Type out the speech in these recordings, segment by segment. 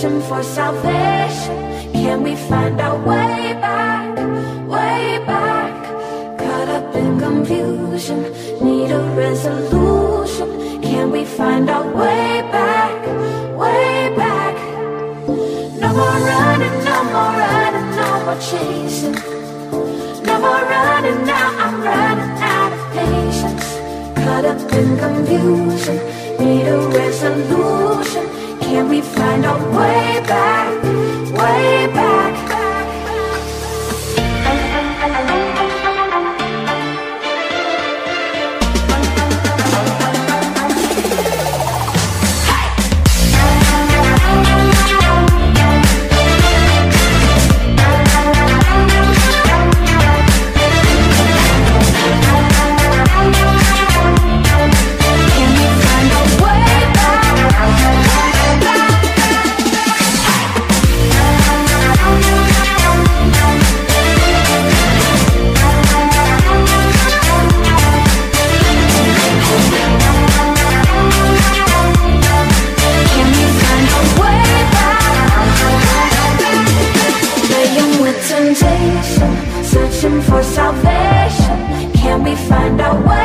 searching for salvation. Can we find our way back, way back? Caught up in confusion, need a resolution. Can we find our way back, way back? No more running, no more running, no more chasing. No more running, now I'm running out of patience. Caught up in confusion, need a resolution. Can we find a way back? Way back. me find out what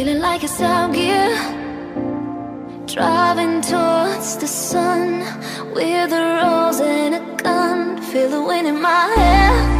Feeling like it's out gear. Driving towards the sun With a rose and a gun. Feel the wind in my hair.